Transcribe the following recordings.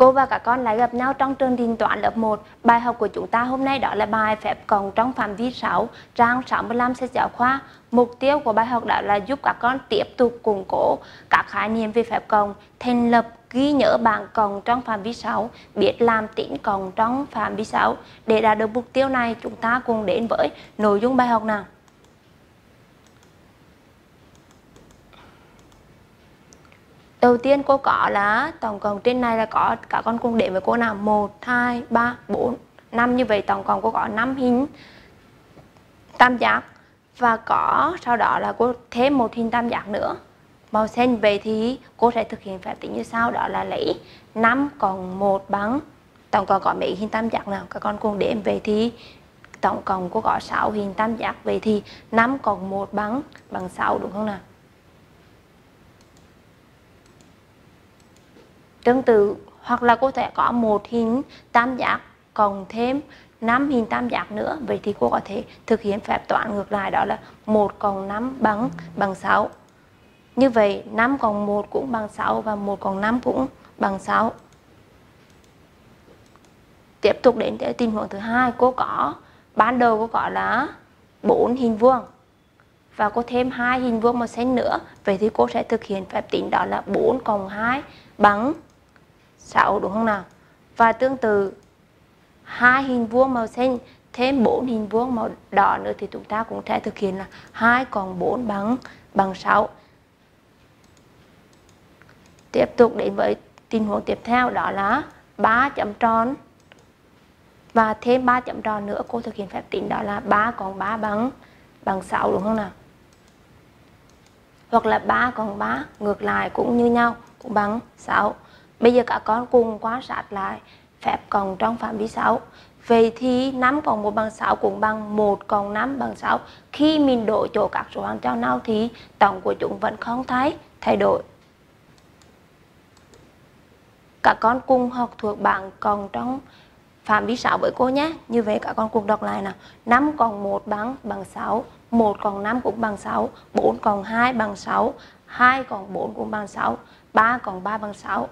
Cô và các con lại gặp nhau trong trường trình toán lớp 1. Bài học của chúng ta hôm nay đó là bài phép cộng trong phạm vi 6, trang 65 sách giáo khoa. Mục tiêu của bài học đó là giúp các con tiếp tục củng cố các khái niệm về phép cộng, thành lập ghi nhớ bảng cộng trong phạm vi 6, biết làm tính cộng trong phạm vi 6. Để đạt được mục tiêu này, chúng ta cùng đến với nội dung bài học nào. Đầu tiên cô có là tổng cộng trên này là có cả con cùng đếm với cô nào? 1, 2, 3, 4, 5 như vậy tổng cộng cô có 5 hình tam giác. Và có sau đó là cô thêm một hình tam giác nữa. Màu xanh. Vậy thì cô sẽ thực hiện phép tính như sau. Đó là lấy 5 cộng 1 bằng tổng cộng có mấy hình tam giác nào? Các con cùng đếm. Về thì tổng cộng cô có 6 hình tam giác. Về thì 5 cộng 1 bằng bằng 6 đúng không nào? Tương tự, hoặc là cô sẽ có một hình tam giác cộng thêm 5 hình tam giác nữa. Vậy thì cô có thể thực hiện phép toán ngược lại, đó là 1 cộng 5 bằng bằng 6 như vậy 5 cộng 1 cũng bằng 6 và 1 cộng 5 cũng bằng 6 tiếp tục đến tình huống thứ hai, cô có, ban đầu cô có là 4 hình vuông và cô thêm hai hình vuông màu xanh nữa. Vậy thì cô sẽ thực hiện phép tính đó là 4 cộng 2 bằng 6 đúng không nào? Và tương tự, hai hình vuông màu xanh, thêm 4 hình vuông màu đỏ nữa thì chúng ta cũng sẽ thực hiện là 2 còn 4 bằng bằng 6. Tiếp tục đến với tình huống tiếp theo, đó là 3 chấm tròn và thêm 3 chấm tròn nữa, cô thực hiện phép tính đó là 3 còn 3 bằng bằng 6 đúng không nào? Hoặc là 3 còn 3 ngược lại cũng như nhau, cũng bằng 6. Bây giờ các con cùng quan sát lại phép cộng trong phạm vi 6. Vậy thì 5 cộng 1 bằng 6 cũng bằng 1 cộng 5 bằng 6. Khi mình đổi chỗ các số hàng cho nhau thì tổng của chúng vẫn không thay thay đổi. Các con cùng học thuộc bảng cộng trong phạm vi 6 với cô nhé. Như vậy các con cùng đọc lại nào. 5 cộng 1 bằng bằng 6, 1 cộng 5 cũng bằng 6, 4 cộng 2 bằng 6, 2 cộng 4 cũng bằng 6, 3 cộng 3 bằng 6.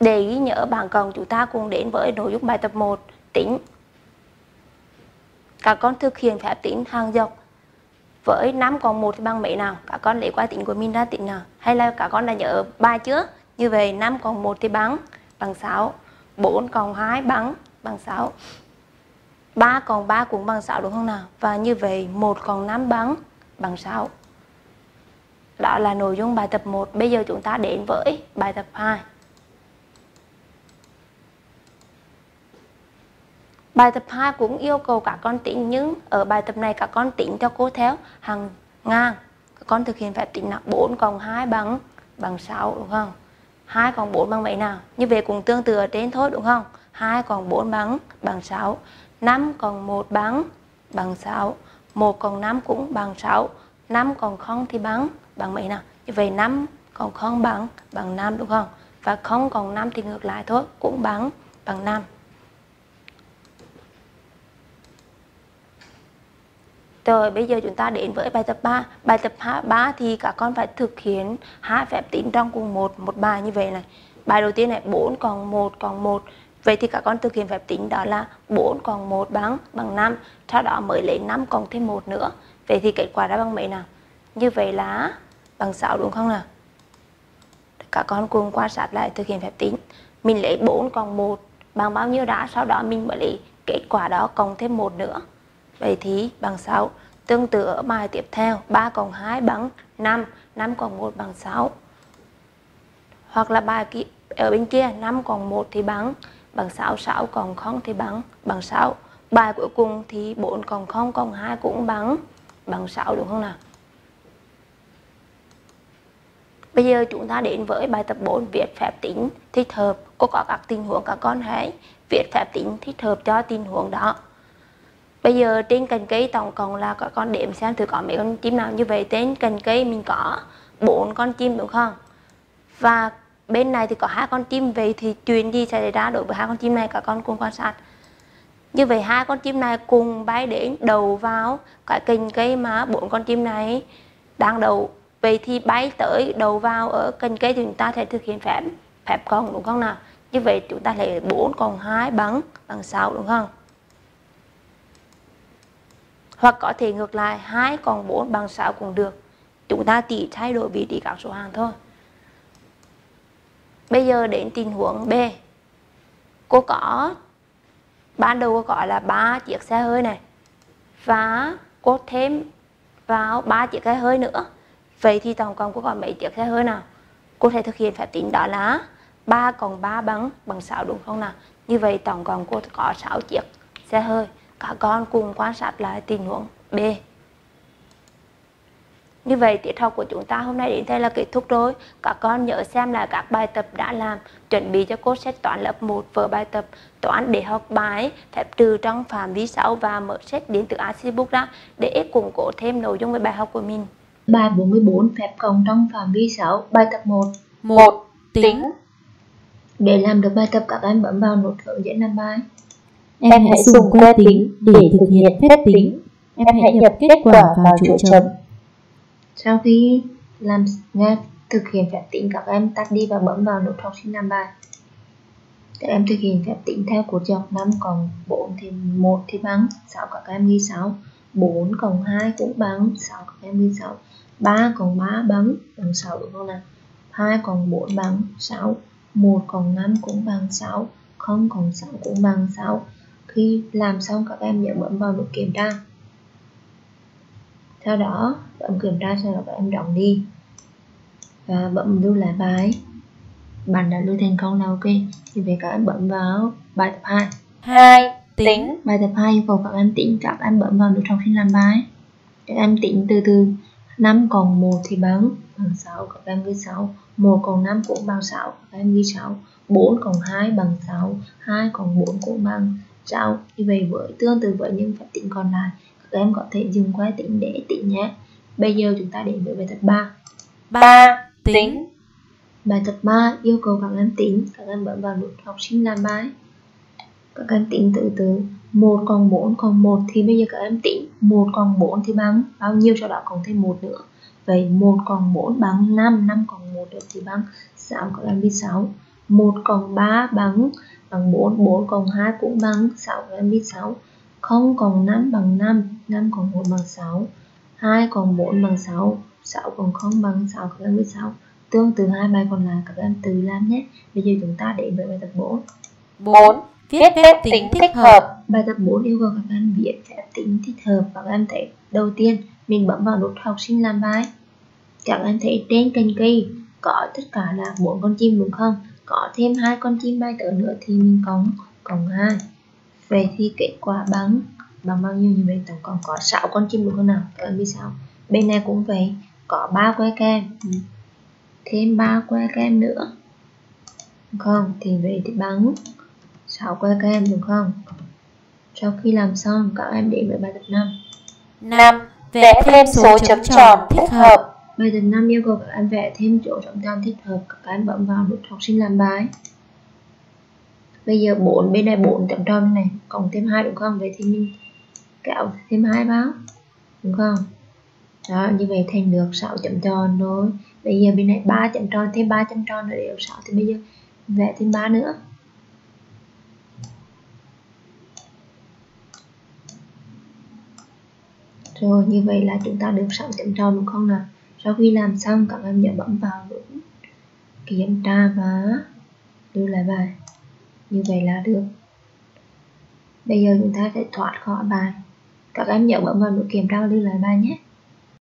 Để ghi nhớ bạn cộng chúng ta cùng đến với nội dung bài tập 1 tính. Các con thực hiện phép tính hàng dọc với 5 còn 1 thì bằng mấy nào? Các con lấy qua tính của mình ra tính nào? Hay là các con đã nhớ 3 chưa? Như vậy 5 còn 1 thì bằng bằng 6. 4 còn 2 bằng bằng 6. 3 còn 3 cũng bằng 6 đúng không nào? Và như vậy 1 còn 5 bằng bằng 6. Đó là nội dung bài tập 1. Bây giờ chúng ta đến với bài tập 2. Bài tập 2 cũng yêu cầu các con tính nhưng ở bài tập này các con tính cho cô theo hàng ngang. Các con thực hiện phép tính là 4 cộng 2 bằng bằng 6 đúng không? 2 cộng 4 bằng mấy nào? Như vậy cũng tương tự ở trên thôi đúng không? 2 cộng 4 bằng bằng 6. 5 cộng 1 bằng bằng 6. 1 cộng 5 cũng bằng 6. 5 cộng 0 thì bằng bằng mấy nào? Như vậy 5 cộng 0 bằng bằng 5 đúng không? Và 0 cộng 5 thì ngược lại thôi, cũng bằng bằng 5. Rồi bây giờ chúng ta đến với bài tập 3. Bài tập 3 thì các con phải thực hiện hai phép tính trong cùng một một bài như vậy này. Bài đầu tiên này 4 còn 1 còn 1. Vậy thì các con thực hiện phép tính đó là 4 còn 1 bằng bằng 5. Sau đó mới lấy 5 cộng thêm 1 nữa. Vậy thì kết quả ra bằng mấy nào? Như vậy là bằng 6 đúng không nào? Các con cùng quan sát lại thực hiện phép tính. Mình lấy 4 còn 1 bằng bao nhiêu đã? Sau đó mình mới lấy kết quả đó cộng thêm 1 nữa. Vậy thì bằng 6. Tương tự ở bài tiếp theo, 3 cộng 2 bằng 5, 5 cộng 1 bằng 6. Hoặc là bài kia, ở bên kia 5 cộng 1 thì bằng bằng 6, 6 cộng 0 thì bằng bằng 6. Bài cuối cùng thì 4 cộng 0 cộng 2 cũng bằng bằng 6 đúng không nào? Bây giờ chúng ta đến với bài tập 4 viết phép tính thích hợp. Cô có các tình huống các con hãy viết phép tính thích hợp cho tình huống đó. Bây giờ trên cành cây tổng cộng là các con đếm xem thử có mấy con chim nào như vậy. Trên cành cây mình có bốn con chim, đúng không? Và bên này thì có hai con chim. Vậy thì chuyện gì xảy ra đối với hai con chim này? Các con cùng quan sát. Như vậy hai con chim này cùng bay đến đầu vào cái cành cây mà bốn con chim này đang đầu vậy thì bay tới đầu vào ở cành cây thì chúng ta sẽ thực hiện phép phép con đúng không nào? Như vậy chúng ta lấy bốn còn hai bằng bằng sáu, đúng không? Hoặc có thể ngược lại 2 còn 4 bằng 6 cũng được. Chúng ta chỉ thay đổi vị trí các số hàng thôi. Bây giờ đến tình huống B. Cô có, ban đầu cô có là ba chiếc xe hơi này. Và cô thêm vào ba chiếc xe hơi nữa. Vậy thì tổng cộng cô có mấy chiếc xe hơi nào? Cô thể thực hiện phép tính đó là 3 còn 3 bằng bằng 6 đúng không nào? Như vậy tổng cộng cô có 6 chiếc xe hơi các con cùng quan sát lại tình huống B như vậy tiết học của chúng ta hôm nay đến đây là kết thúc rồi. Các con nhớ xem lại các bài tập đã làm, chuẩn bị cho cô sách toán lớp 1 vở bài tập toán để học bài phép trừ trong phạm vi 6 và mở sách đến từ Acbook ra để củng cố thêm nội dung về bài học của mình. Bài 44 phép cộng trong phạm vi 6, bài tập 1. 1. Tính. Để làm được bài tập các em bấm vào nút hướng dẫn làm bài. Em hãy dùng que tính để thực hiện phép tính. Em hãy nhập kết quả vào chỗ trống. Sau khi làm nghe thực hiện phép tính các em tắt đi và bấm vào nút học sinh làm bài. Các em thực hiện phép tính theo cột dọc 5 cộng 4 thì 1 thì bằng 6 các em ghi 6 4 cộng 2 cũng bằng 6 các em ghi 6 3 cộng 3 bằng bằng 6 đúng không nào? 2 cộng 4 bằng 6 1 cộng 5 cũng bằng 6 0 cộng 6 cũng bằng 6 khi làm xong các em nhớ bấm vào nút kiểm tra. Sau đó bấm kiểm tra sau đó các em đóng đi. Và bấm lưu lại bài. Bạn đã lưu thành công là ok thì về các em bấm vào bài tập 2 2. Tính. bài tập 2 yêu cầu các em tính các em bấm vào nút trong sinh làm bài. Các em tính từ từ. 5 cộng 1 thì bằng bằng 6 các em ghi 6 1 cộng 5 cũng bằng 6 các em ghi 6 4 cộng 2 bằng 6 2 cộng 4 cũng bằng 6 như vậy với tương tự với những phép tính còn lại các em có thể dùng que tính để tính nhé. Bây giờ chúng ta đến với bài tập 3 3. Tính. bài tập 3 yêu cầu các em tính. Các em bấm vào nút học sinh làm bài. Các em tính từ từ. 1 cộng 4 cộng 1 thì bây giờ các em tính. 1 cộng 4 thì bằng bao nhiêu? Sau đó cộng thêm 1 nữa. Vậy 1 cộng 4 bằng 5 5 cộng 1 thì bằng 6 các em biết 6 1 cộng 3 bằng bằng 4 4 cộng 2 cũng bằng 6 các em biết 6 0 cộng 5 bằng 5 5 cộng 1 bằng 6 2 cộng 4 bằng 6 6 cộng 0 bằng 6 các em biết 6 tương tự hai bài còn lại các em tự làm nhé bây giờ chúng ta đến với bài tập 4 4. Viết phép tính thích hợp. Bài tập 4 yêu cầu các em viết phép tính thích hợp và các em thấy đầu tiên mình bấm vào nút học sinh làm bài. Các em thấy trên cành cây có tất cả là bốn con chim đúng không? Có thêm hai con chim bay tới nữa thì mình cộng cộng 2. Vậy thì kết quả bằng bằng bao nhiêu như vậy tổng cộng có 6 con chim đúng không nào? Em biết sao? Bên này cũng vậy, có 3 que kem. Thêm 3 que kem nữa. Đúng không? Thì vậy thì bằng 6 que kem đúng không? Sau khi làm xong, các em đến với bài tập 5. 5. Vẽ thêm số chấm tròn thích hợp. Bài tập 5 yêu cầu các em vẽ thêm chỗ chấm tròn thích hợp. Các em bấm vào nút học sinh làm bài. Bây giờ 4 bên này 4 chấm tròn này, cộng thêm 2 đúng không? Vậy thì mình kéo thêm 2 vào. Đúng không? Đó, như vậy thành được 6 chấm tròn rồi. Bây giờ bên này 3 chấm tròn thêm 3 chấm tròn nữa để được 6 thì bây giờ vẽ thêm 3 nữa. Rồi như vậy là chúng ta được 6 chấm tròn đúng không nào? Sau khi làm xong, các em nhớ bấm vào nút kiểm tra và lưu lại bài. Như vậy là được. Bây giờ chúng ta sẽ thoát khỏi bài. Các em nhớ bấm vào nút kiểm tra và lưu lại bài nhé.